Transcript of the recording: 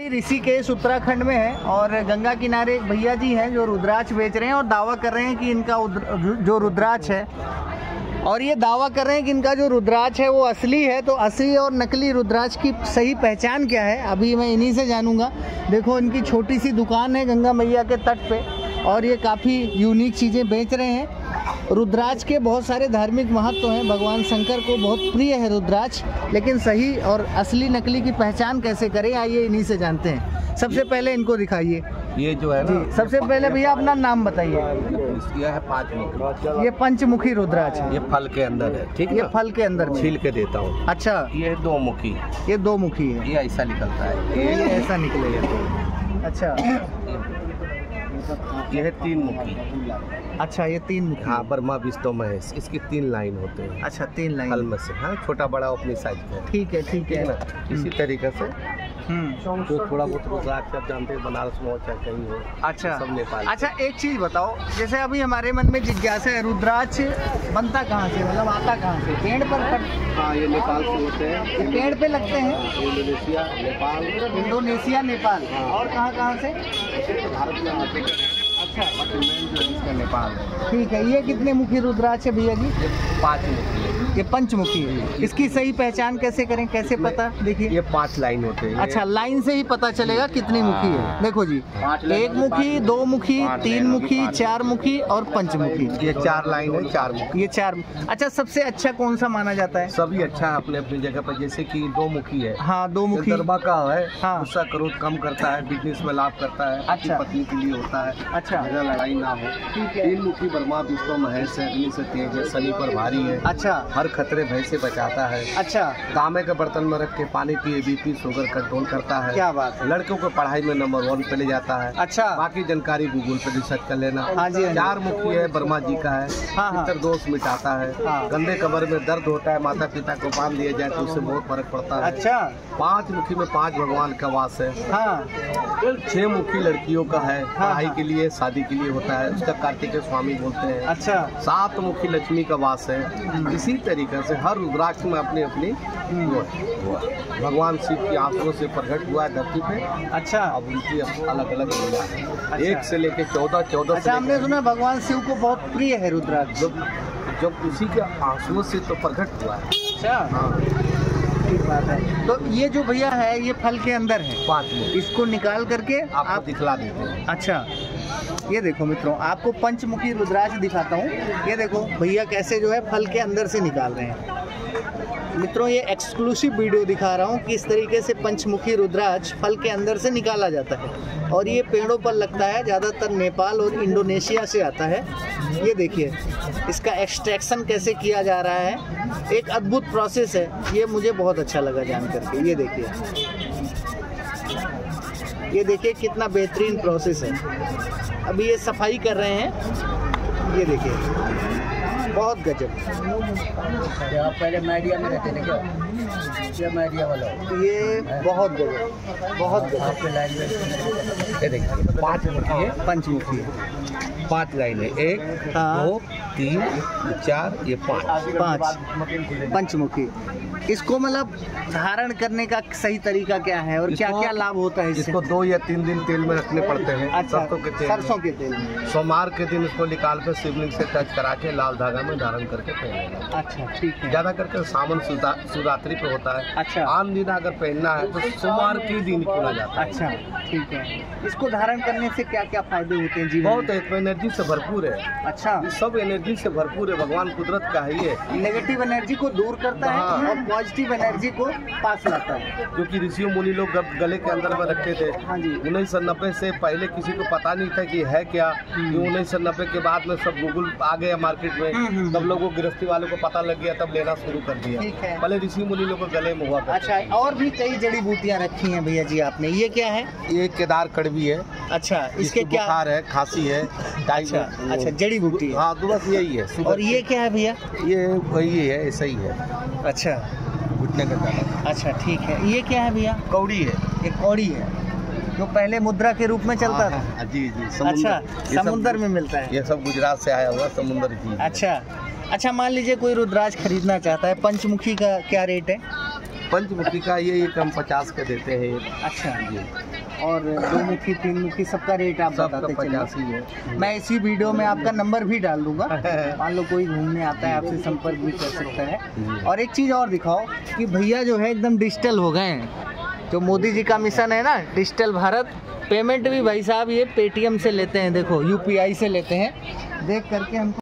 ऋषिकेश उत्तराखंड में है और गंगा किनारे एक भैया जी हैं जो रुद्राक्ष बेच रहे हैं और दावा कर रहे हैं कि इनका जो रुद्राक्ष है और ये दावा कर रहे हैं कि इनका जो रुद्राक्ष है वो असली है तो असली और नकली रुद्राक्ष की सही पहचान क्या है, अभी मैं इन्हीं से जानूँगा। देखो, इनकी छोटी सी दुकान है गंगा मैया के तट पे और ये काफ़ी यूनिक चीज़ें बेच रहे हैं। रुद्राक्ष के बहुत सारे धार्मिक महत्व हैं। भगवान शंकर को बहुत प्रिय है रुद्राज लेकिन सही और असली नकली की पहचान कैसे करें आइए इन्हीं से जानते हैं। सबसे पहले इनको दिखाइए। ये जो है ना सबसे पहले भैया अपना नाम बताइए। यह है पाँच मुख ये पंचमुखी रुद्राज है। ये फल के अंदर है ठीक है ये फल के अंदर छील के देता हूँ। अच्छा। ये दो मुखी ये दो मुखी है। ये ऐसा निकलता है। ये ऐसा निकलेगा अच्छा। ये है तीन मुखी। अच्छा ये तीन मुखी। हाँ ब्रह्मा विष्णु महेश इसकी तीन लाइन होते हैं। अच्छा तीन लाइन। लाइन में से हाँ छोटा बड़ा अपनी साइज़ का ठीक है ठीक है। ना? इसी तरीके से हम्म जो थोड़ा बहुत रुद्राक्ष आप जानते हैं बनारस में हो चाहे कहीं हो अच्छा। सब नेपाल अच्छा एक चीज़ बताओ जैसे अभी हमारे मन में जिज्ञासा है रुद्राक्ष बनता कहाँ से मतलब आता कहाँ से? पेड़ पर हाँ ये नेपाल से होते हैं। पेड़ पे लगते हैं? इंडोनेशिया नेपाल। इंडोनेशिया नेपाल। हाँ। और कहाँ कहाँ से? भारत में अच्छा। जो है इसका नेपाल है। ठीक है ये कितने मुखी रुद्राक्ष है भैया जी? पाँच मुखी ये पंचमुखी है। इसकी सही पहचान कैसे करें? कैसे पता? देखिए। ये पाँच लाइन होते हैं। अच्छा लाइन से ही पता चलेगा कितनी मुखी है। देखो जी एक मुखी दो मुखी तीन मुखी चार मुखी। और पंचमुखी। ये चार लाइन है चार मुखी। ये चार अच्छा सबसे अच्छा कौन सा माना जाता है? सभी अच्छा है अपने अपनी जगह पर जैसे की दो मुखी है। हाँ दो मुखी। दरबा का है हाँ। गुस्सा क्रोध कम करता है बिज़नेस में लाभ करता है अच्छा। पत्नी के लिए होता है। अच्छा। लड़ाई ना हो। है। तीन मुखी ब्रह्मा विष्णु महेश है अग्नि से तेज है शनि पर भारी है। अच्छा। हर खतरे भय से बचाता है। अच्छा। तांबे के बर्तन में रख के पानी पिए बीपी शुगर कंट्रोल करता है। क्या बात है। लड़कों को पढ़ाई में नंबर वन पे ले जाता है। अच्छा। बाकी जानकारी गूगल पे रिसर्च कर लेना। हाँ जी, हाँ चार मुखी है ब्रह्मा जी का है। हाँ, हाँ। दोष मिटाता है। हाँ। गंदे कमर में दर्द होता है माता पिता को बाँध दिया जाए तो उससे बहुत फ़र्क पड़ता है। अच्छा। पाँच मुखी में पाँच भगवान का वास है। छह मुखी लड़कियों का है। पढ़ाई के लिए शादी के लिए होता है। उसका कार्तिकेय स्वामी बोलते हैं। अच्छा। सात मुखी लक्ष्मी का वास है। इसी तरीके से हर रुद्राक्ष में अपनी अपनी। भगवान शिव की आँखों से प्रकट हुआ है धरती पे। अच्छा। अब उनकी अलग अलग लीला है। अच्छा। एक से लेके चौदह चौदह अच्छा हमने सुना भगवान शिव को बहुत प्रिय है रुद्राक्ष। जब जब उसी के आंसुओं से तो प्रकट हुआ है। अच्छा। हाँ। बात है। तो ये जो भैया है ये फल के अंदर है? पाँच मुखी इसको निकाल करके आपको आप दिखला देते हैं। अच्छा। ये देखो मित्रों, आपको पंचमुखी रुद्राक्ष दिखाता हूँ। ये देखो, भैया कैसे जो है फल के अंदर से निकाल रहे हैं। मित्रों, ये एक्सक्लूसिव वीडियो दिखा रहा हूँ कि इस तरीके से पंचमुखी रुद्राक्ष फल के अंदर से निकाला जाता है। और ये पेड़ों पर लगता है, ज़्यादातर नेपाल और इंडोनेशिया से आता है। ये देखिए, इसका एक्सट्रैक्शन कैसे किया जा रहा है? एक अद्भुत प्रोसेस है। ये मुझे बहुत अच्छा लगा जान करके। ये देखिए। ये देखिए कितना बेहतरीन प्रोसेस है। अभी ये सफ़ाई कर रहे हैं। ये देखिए। बहुत गजब। आप पहले मीडिया में रहते थे क्या? मीडिया वाला। ये बहुत गजब। बहुत गजब। ये देखिए पाँच मुखी है पंचमुखी है। पाँच लाइन है। एक हाँ। दो तीन चार ये पाँच। पाँच। पंचमुखी। इसको मतलब धारण करने का सही तरीका क्या है और क्या क्या लाभ होता है इससे? इसको दो या तीन दिन तेल में रखने पड़ते हैं। अच्छा सरसों के तेल सरसों में। के तेल में। सोमवार के दिन इसको निकाल कर शिवलिंग से टच करा के लाल धागा में धारण करके पहनेगा अच्छा ठीक है। ज़्यादा करके सावन शिवरा- शिवरात्रि पे होता है। अच्छा। आम दिन अगर पहनना है तो सोमवार के दिन चुना जाता है। अच्छा ठीक है। इसको धारण करने से क्या क्या फ़ायदे होते हैं जी बहुत एनर्जी से भरपूर है। अच्छा। सब एनर्जी से भरपूर है भगवान कुदरत का ही है। नेगेटिव एनर्जी को दूर करता है हाँ। और पॉजिटिव एनर्जी को पास लाता है। जो कि ऋषियों मुनि लोग गले के अंदर में रखते थे हाँ जी। उन्नीस सौ नब्बे से पहले किसी को पता नहीं था कि है क्या। हम्म। उन्नीस सौ नब्बे के बाद में सब गूगल आ गया मार्केट में। हम्म, हम्म। तब लोगों को गृहस्थी वालों को पता लग गया तब लेना शुरू कर दिया। पहले ऋषि मुनि लोग गले में हुआ अच्छा और भी कई जड़ी बूटियाँ रखी हैं भैया जी आपने। ये क्या है? ये केदार कड़वी है। अच्छा इसके क्या बुखार है खांसी है। अच्छा अच्छा जड़ी बूटी है। तो बस यही है और ये क्या है भैया? ये वही है ऐसा ही है। अच्छा। घुटने का दाना। अच्छा ठीक है। ये क्या है भैया? कौड़ी है। ये कौड़ी है। जो पहले मुद्रा के रूप में चलता हाँ, था? हाँ, जी जी अच्छा ये सब- समुद्र में मिलता है। ये सब गुजरात से आया हुआ समुद्र की अच्छा। अच्छा मान लीजिए कोई रुद्राज खरीदना चाहता है पंचमुखी का क्या रेट है? पंचमुखी का ये एक हम पचास का देते हैं। अच्छा। जी। और दो मुखी तीन मुखी सबका रेट आप बताते पचास है। मैं इसी वीडियो में आपका नंबर भी डाल दूँगा। मान लो कोई घूमने आता है आपसे संपर्क भी कर सकता है। और एक चीज़ और दिखाओ कि भैया जो है एकदम डिजिटल हो गए हैं। जो मोदी जी का मिशन है ना डिजिटल भारत पेमेंट भी भाई साहब ये पेटीएम से लेते हैं देखो यूपीआई से लेते हैं। देख करके हमको